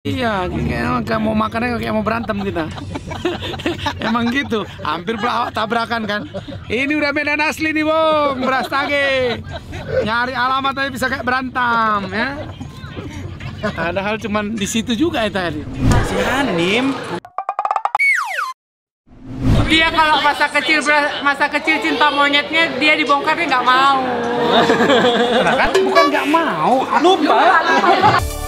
Iya, kayak mau makannya kayak mau berantem kita. Emang gitu, hampir pelawak tabrakan kan. Ini udah medan asli nih, Bung, beras tage. Nyari alamat aja bisa kayak berantem ya. Padahal cuman di situ juga ya tadi. Si Hanim. Dia kalau masa kecil masa kecil cinta monyetnya dia dibongkarnya nggak mau. Nah, kan bukan nggak mau, lupa. Halo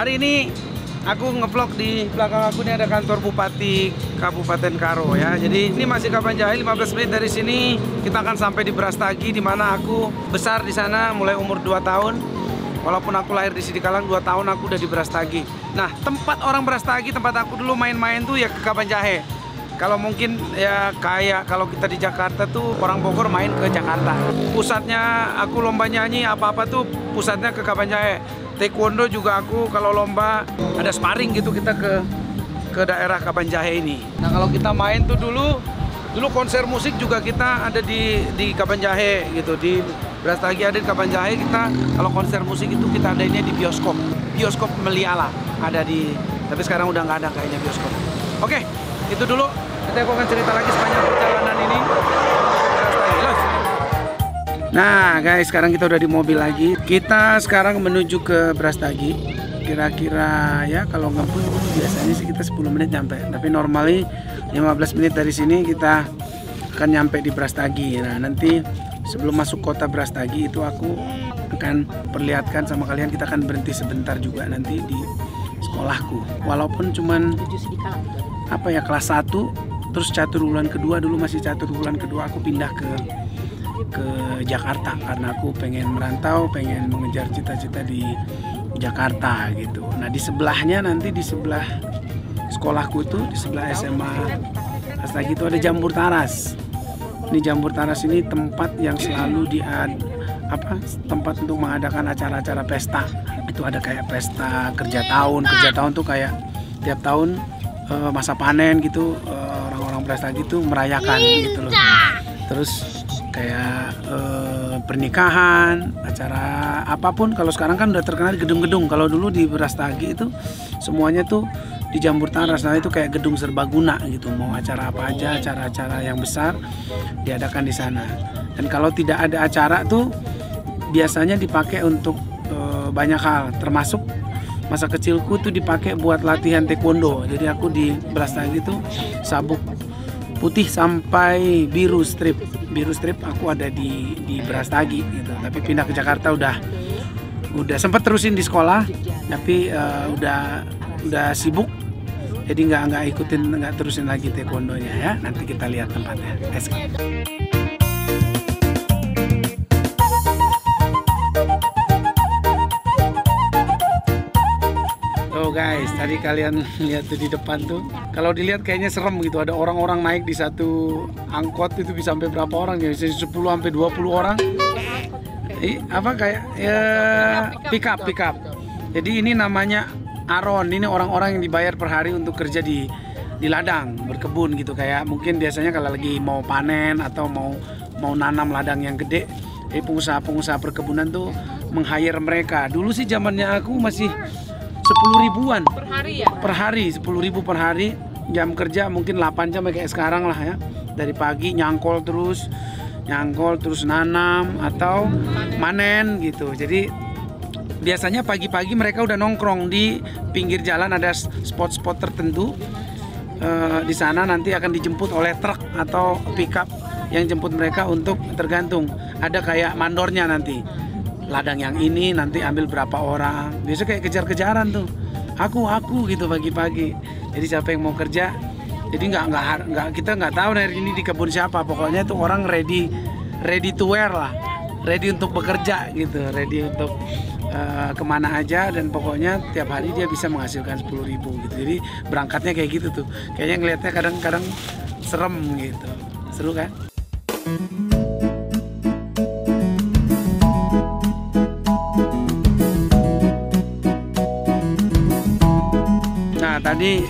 hari ini aku ngevlog di belakang aku ini ada kantor Bupati Kabupaten Karo ya. Jadi ini masih Kapan Jahil 15 menit dari sini kita akan sampai di Brastagi di mana aku besar di sana mulai umur 2 tahun. Walaupun aku lahir di Sidikalang 2 tahun aku udah di Brastagi. Nah, tempat orang Brastagi, tempat aku dulu main-main tuh ya ke Kapan Jahe. Kalau mungkin ya kayak kalau kita di Jakarta tuh orang Bogor main ke Jakarta. Pusatnya aku lomba nyanyi apa-apa tuh pusatnya ke Kabanjahe. Taekwondo juga aku kalau lomba ada sparring gitu kita ke ke daerah Kabanjahe ini. Nah kalau kita main tuh dulu dulu konser musik juga kita ada di di Kabanjahe gitu di Brastagi ada di Kabanjahe kita kalau konser musik itu kita adanya di bioskop bioskop Meliala ada di tapi sekarang udah nggak ada kayaknya bioskop. Oke itu dulu nanti aku akan cerita lagi sepanjang perjalanan ini. Nah guys, sekarang kita udah di mobil lagi. Kita sekarang menuju ke Brastagi. Kira-kira ya kalau ngebut biasanya sih kita 10 menit nyampe. Tapi normally 15 menit dari sini kita akan nyampe di Brastagi. Nah nanti sebelum masuk kota Brastagi itu aku akan perlihatkan sama kalian kita akan berhenti sebentar juga nanti di sekolahku. Walaupun cuman apa ya kelas 1 terus catur bulan kedua dulu masih catur bulan kedua aku pindah ke ke Jakarta karena aku pengen merantau, pengen mengejar cita-cita di Jakarta gitu. Nah di sebelahnya nanti di sebelah sekolahku tuh di sebelah SMA pas lagi itu ada Jambur Taras. Ini Jambur Taras ini tempat yang selalu di apa tempat untuk mengadakan acara-acara pesta. Itu ada kayak pesta kerja tahun, kerja tahun tuh kayak tiap tahun masa panen gitu orang-orang pesta gitu merayakan gitu loh. Terus kayak eh, pernikahan, acara apa pun. Kalau sekarang kan udah terkenal di gedung-gedung. Kalau dulu di Brastagi itu semuanya tuh di Jambur Taras. Nah itu kayak gedung serbaguna gitu. Mau acara apa aja, acara-acara yang besar diadakan di sana. Dan kalau tidak ada acara tuh biasanya dipakai untuk eh, banyak hal, termasuk masa kecilku tuh dipakai buat latihan taekwondo. Jadi aku di Brastagi itu sabuk putih sampai biru strip biru strip aku ada di di Brastagi gitu. Tapi pindah ke Jakarta udah udah sempat terusin di sekolah tapi uh, udah udah sibuk. Jadi nggak nggak ikutin nggak terusin lagi taekwondonya ya. Nanti kita lihat tempatnya tadi kalian lihat di depan tuh. Kalau dilihat kayaknya serem gitu. Ada orang-orang naik di satu angkot itu bisa sampai berapa orang ya? Bisa 10 sampai 20 orang. Eh, apa kayak ya pick up, pick up. Jadi ini namanya Aron. Ini orang-orang yang dibayar per hari untuk kerja di di ladang, berkebun gitu kayak mungkin biasanya kalau lagi mau panen atau mau mau nanam ladang yang gede. Jadi pengusaha-pengusaha perkebunan tuh meng-hire mereka. Dulu sih zamannya aku masih sepuluh ribuan. Per hari ya? Per hari sepuluh ribu per hari. Jam kerja mungkin 8 jam kayak sekarang lah ya. Dari pagi nyangkol terus nyangkol terus nanam atau manen gitu. Jadi biasanya pagi-pagi mereka udah nongkrong di pinggir jalan ada spot-spot tertentu. E, di sana nanti akan dijemput oleh truk atau pickup yang jemput mereka untuk tergantung. Ada kayak mandornya nanti ladang yang ini nanti ambil berapa orang. Biasa kayak kejar-kejaran tuh. Aku aku gitu pagi-pagi. Jadi siapa yang mau kerja jadi nggak nggak nggak kita nggak tahu hari ini di kebun siapa. Pokoknya itu orang ready ready to wear lah. Ready untuk bekerja gitu ready untuk uh, ke mana aja. Dan pokoknya tiap hari dia bisa menghasilkan 10.000 ribu gitu. Jadi berangkatnya kayak gitu tuh. Kayaknya ngelihatnya kadang-kadang serem gitu. Seru kan tadi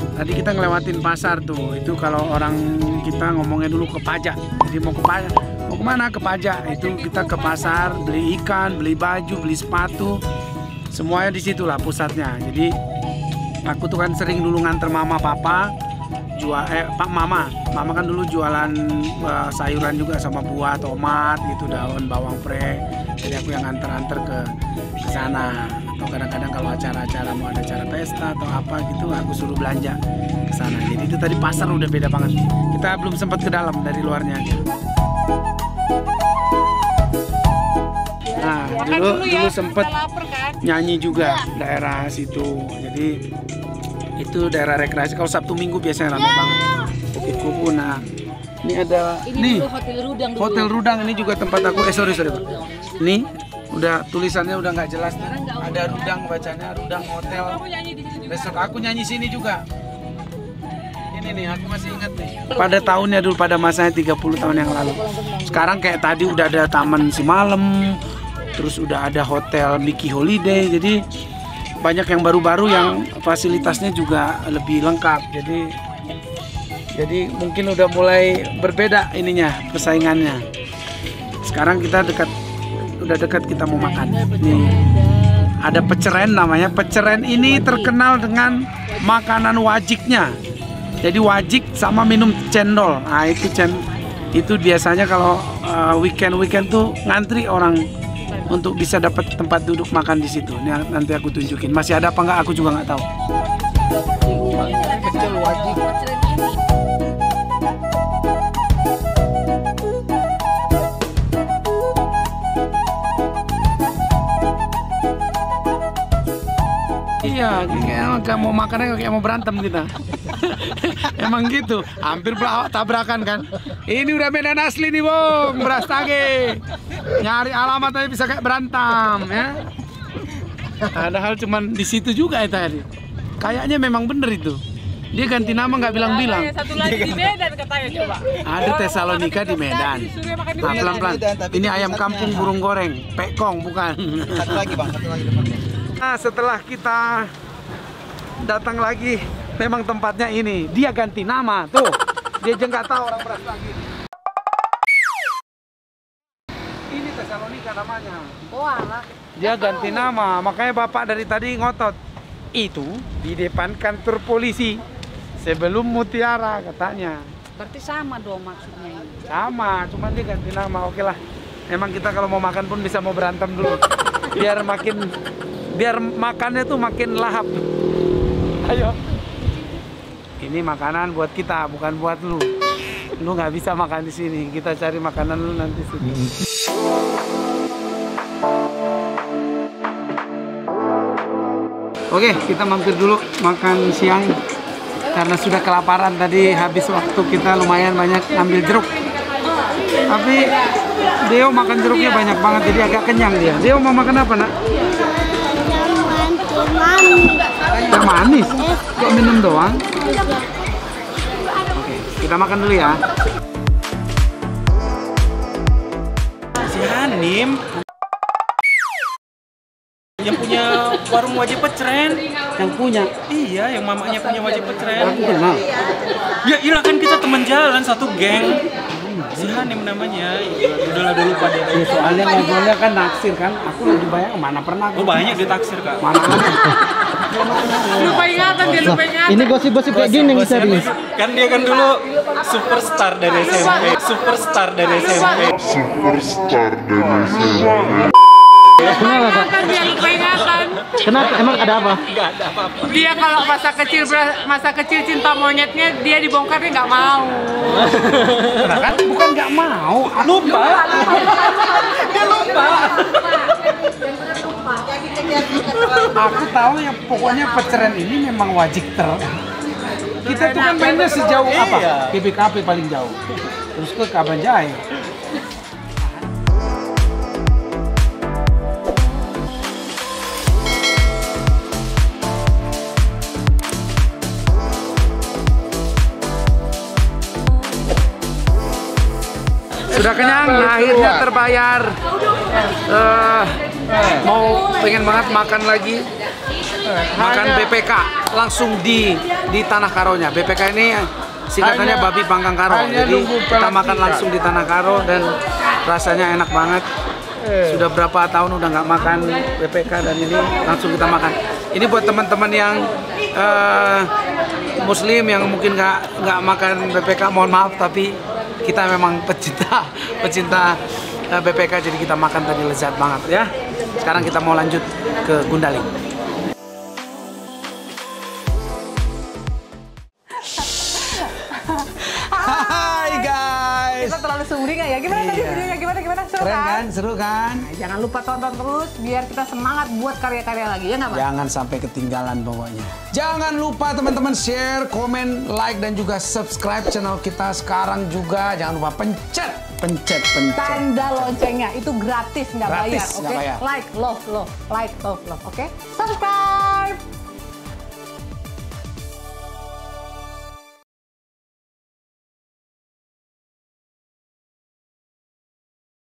Tadi kita ngelewatin pasar tuh. Itu kalau orang kita ngomongnya dulu ke pajak. Jadi mau ke pajak, mau ke mana ke pajak? Itu kita ke pasar beli ikan, beli baju, beli sepatu. Semuanya di situ lah pusatnya. Jadi aku tuh kan sering dulu nganter mama papa jual eh pak mama mama kan dulu jualan uh, sayuran juga sama buah tomat gitu daun bawang pre jadi aku yang nganter-anter ke ke sana atau kadang-kadang kalau acara-acara mau ada acara pesta atau apa gitu aku suruh belanja ke sana. Jadi itu tadi pasar udah beda banget. Kita belum sempat ke dalam dari luarnya aja. Nah dulu dulu ya, sempet kan? nyanyi juga daerah situ. Jadi itu daerah rekreasi. Kalau Sabtu Minggu biasanya ramai banget. Bukit Kubu nah ini ada Ini nih hotel Rudang dulu. hotel Rudang. Ini juga tempat aku. Eh sorry sorry. Ini udah tulisannya udah nggak jelas ada Rudang bacanya Rudang Hotel. Besok aku nyanyi sini juga. Ini nih aku masih ingat nih. Pada tahunnya dulu pada masanya 30 tahun yang lalu. Sekarang kayak tadi udah ada taman si malam terus udah ada hotel Mickey Holiday. Jadi banyak yang baru-baru yang fasilitasnya juga lebih lengkap. Jadi jadi mungkin udah mulai berbeda ininya persaingannya. Sekarang kita dekat udah dekat kita mau makan. Nih ada peceren namanya. Peceren ini terkenal dengan makanan wajiknya. Jadi wajik sama minum cendol. Nah itu cen itu biasanya kalau uh, weekend weekend tuh ngantri orang untuk bisa dapat tempat duduk makan di situ. Ini nanti aku tunjukin. Masih ada apa nggak aku juga nggak tahu Iya, kayak kayak mau makannya kayak mau berantem kita. Emang gitu, hampir pelawak tabrakan kan. Ini udah medan asli nih, Bung, beras tage. Nyari alamat aja bisa kayak berantem ya. Padahal cuman di situ juga ya tadi. Kayaknya memang bener itu. Dia ganti nama nggak bilang-bilang. Ada satu lagi di Medan katanya coba. Ada Tesalonika di Nah, Medan. pelan-pelan. Ini ayam kampung burung goreng, pekong bukan. Satu lagi bang, satu lagi depannya. Nah, setelah kita datang lagi, memang tempatnya ini. Dia ganti nama, tuh. Dia aja nggak tahu orang beras lagi. Ini Tesalonika namanya. Wah, Dia ganti nama, makanya bapak dari tadi ngotot. Itu di depan kantor polisi sebelum Mutiara katanya. berarti sama dong maksudnya ini. Sama, cuman dia ganti nama. Oke lah. Emang kita kalau mau makan pun bisa mau berantem dulu. Biar makin biar makannya tuh makin lahap. Ayo. Ini makanan buat kita, bukan buat lu. Lu nggak bisa makan di sini. Kita cari makanan lu nanti sini. Oke, kita mampir dulu makan siang karena sudah kelaparan tadi habis waktu kita lumayan banyak ngambil jeruk. Tapi Deo makan jeruknya banyak banget jadi agak kenyang dia. Deo mau makan apa nak? Teh manis. Kok minum doang? Oke, kita makan dulu ya. Si Hanim yang punya warung wajib peceren Yang punya. iya yang mamanya punya wajib peceren Aku kenal. ya iya kan kita teman jalan satu geng si Hanim namanya udah lah dulu pada Ya, soalnya ngobrolnya kan naksir kan. Aku lagi bayang mana pernah. oh banyak ditaksir kak Mana. Lupa ingatan dia lupa ingatan. Ini gosip-gosip kayak gini yang cari. gosip. kan dia kan dulu superstar dari SMP superstar dari SMP superstar dari SMP. Ingatan dia lupa ingatan. Kenapa? Emang ada apa? nggak ada apa-apa Dia kalau masa kecil masa kecil cinta monyetnya dia dibongkar dia nggak mau. Nah, kan bukan nggak mau. lupa dia lupa Aku tahu yang pokoknya peceren ini memang wajib ter. Kita tuh kan mainnya sejauh apa? Iya. GBKP paling jauh. Terus ke Kabanjai. Sudah kenyang, akhirnya terbayar. Eh, mau pengen banget makan lagi. Makan BPK langsung di di tanah karonya. BPK ini singkatannya Hanya- babi panggang karo. Jadi kita makan langsung di tanah karo dan rasanya enak banget. Eh. Sudah berapa tahun udah nggak makan BPK dan ini langsung kita makan. Ini buat teman-teman yang eh, Muslim yang mungkin nggak nggak makan BPK, mohon maaf tapi kita memang pecinta pecinta eh, BPK jadi kita makan tadi lezat banget ya. Sekarang kita mau lanjut ke Gundaling. Nggak ya? Gimana tadi Iya. videonya? Gimana gimana? Seru Keren kan? kan? Seru kan? Nah, jangan lupa tonton terus biar kita semangat buat karya-karya lagi ya nggak Mas? Jangan sampai ketinggalan pokoknya. Jangan lupa teman-teman share, komen, like dan juga subscribe channel kita sekarang juga. Jangan lupa pencet, pencet, pencet. Tanda loncengnya itu gratis nggak bayar, oke? bayar. Like, love, love, like, love, love, oke? Subscribe.